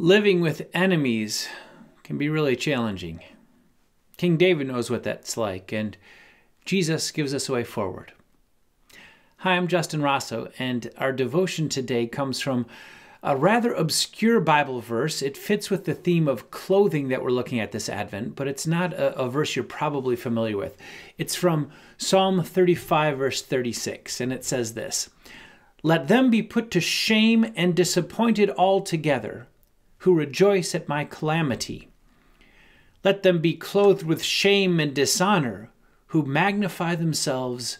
living with enemies can be really challenging. King David knows what that's like, and Jesus gives us a way forward. Hi, I'm Justin Rossow, and our devotion today comes from a rather obscure Bible verse. It fits with the theme of clothing that we're looking at this Advent, but it's not a, a, verse you're probably familiar with. It's from Psalm 35, verse 36, and it says this Let them be put to shame and disappointed altogether who rejoice at my calamity. Let them be clothed with shame and dishonor, who magnify themselves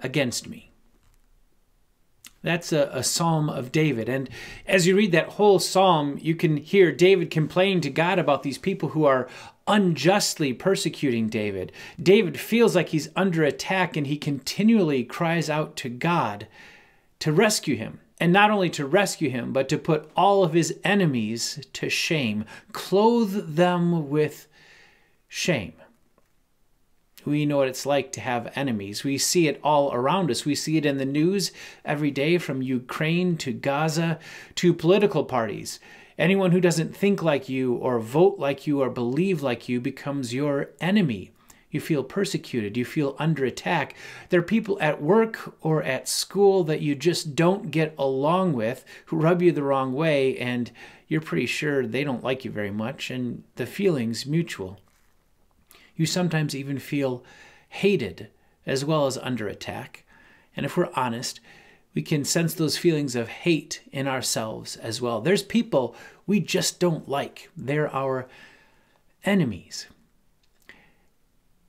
against me. That's a, a, psalm of David. And as you read that whole psalm, you can hear David complaining to God about these people who are unjustly persecuting David. David feels like he's under attack and he continually cries out to God to rescue him and not only to rescue him, but to put all of his enemies to shame, clothe them with shame. We know what it's like to have enemies. We see it all around us. We see it in the news every day from Ukraine to Gaza to political parties. Anyone who doesn't think like you or vote like you or believe like you becomes your enemy. You feel persecuted. You feel under attack. There are people at work or at school that you just don't get along with who rub you the wrong way, and you're pretty sure they don't like you very much, and the feeling's mutual. You sometimes even feel hated as well as under attack. And if we're honest, we can sense those feelings of hate in ourselves as well. There's people we just don't like, they're our enemies.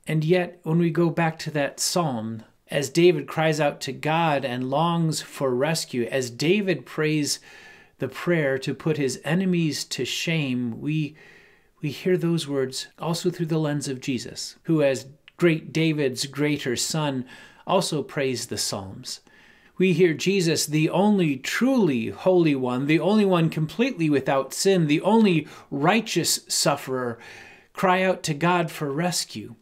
And yet, when we go back to that psalm, as David cries out to God and longs for rescue, as David prays the prayer to put his enemies to shame, we, we hear those words also through the lens of Jesus, who, as great David's greater son, also prays the Psalms. We hear Jesus, the only truly holy one, the only one completely without sin, the only righteous sufferer, cry out to God for rescue.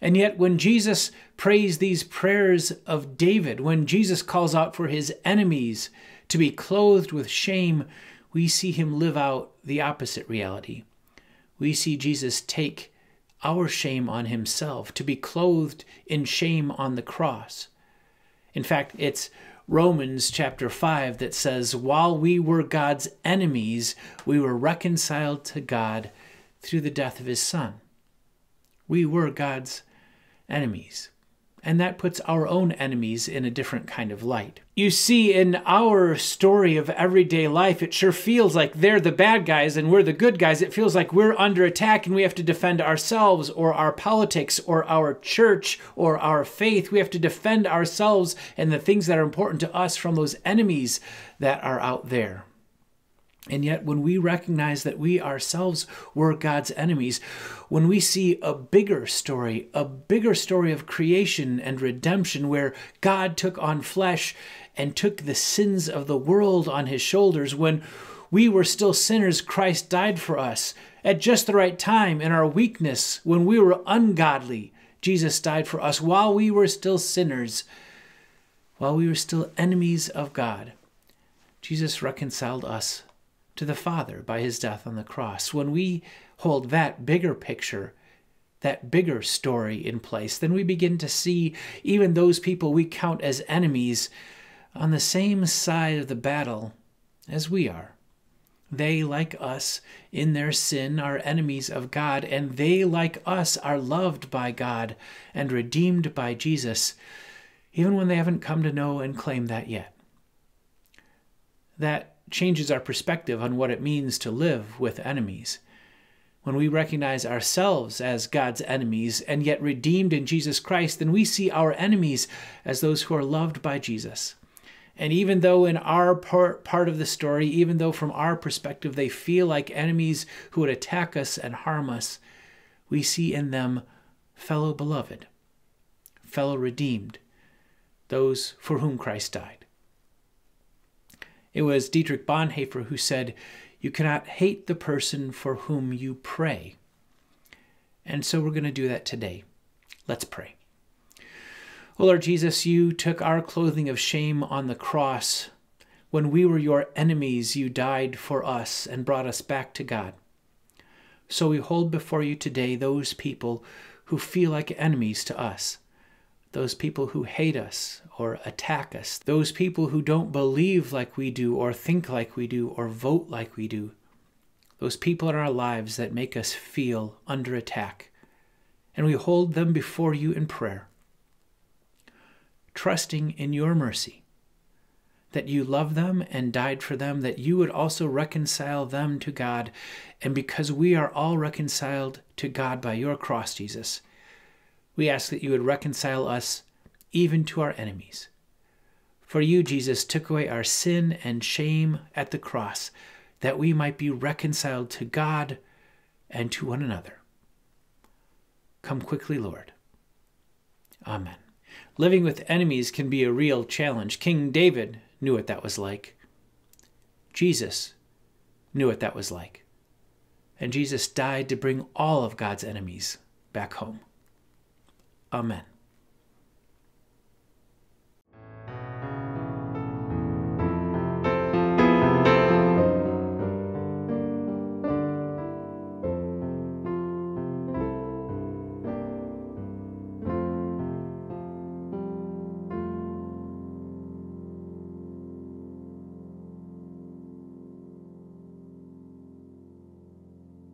And yet, when Jesus prays these prayers of David, when Jesus calls out for his enemies to be clothed with shame, we see him live out the opposite reality. We see Jesus take our shame on himself, to be clothed in shame on the cross. In fact, it's Romans chapter 5 that says, While we were God's enemies, we were reconciled to God through the death of his Son. We were God's enemies. And that puts our own enemies in a different kind of light. You see, in our story of everyday life, it sure feels like they're the bad guys and we're the good guys. It feels like we're under attack and we have to defend ourselves or our politics or our church or our faith. We have to defend ourselves and the things that are important to us from those enemies that are out there. And yet, when we recognize that we ourselves were God's enemies, when we see a bigger story, a bigger story of creation and redemption, where God took on flesh and took the sins of the world on his shoulders, when we were still sinners, Christ died for us. At just the right time, in our weakness, when we were ungodly, Jesus died for us while we were still sinners, while we were still enemies of God. Jesus reconciled us to the Father by his death on the cross. When we hold that bigger picture, that bigger story in place, then we begin to see even those people we count as enemies on the same side of the battle as we are. They, like us, in their sin, are enemies of God, and they, like us, are loved by God and redeemed by Jesus, even when they haven't come to know and claim that yet. That changes our perspective on what it means to live with enemies. When we recognize ourselves as God's enemies and yet redeemed in Jesus Christ, then we see our enemies as those who are loved by Jesus. And even though in our part, part of the story, even though from our perspective they feel like enemies who would attack us and harm us, we see in them fellow beloved, fellow redeemed, those for whom Christ died. It was Dietrich Bonhoeffer who said, You cannot hate the person for whom you pray. And so we're going to do that today. Let's pray. Oh Lord Jesus, you took our clothing of shame on the cross. When we were your enemies, you died for us and brought us back to God. So we hold before you today those people who feel like enemies to us, those people who hate us or attack us, those people who don't believe like we do or think like we do or vote like we do, those people in our lives that make us feel under attack. And we hold them before you in prayer, trusting in your mercy that you love them and died for them, that you would also reconcile them to God. And because we are all reconciled to God by your cross, Jesus, we ask that you would reconcile us even to our enemies. For you, Jesus, took away our sin and shame at the cross, that we might be reconciled to God and to one another. Come quickly, Lord. Amen. Living with enemies can be a real challenge. King David knew what that was like. Jesus knew what that was like. And Jesus died to bring all of God's enemies back home. Amen.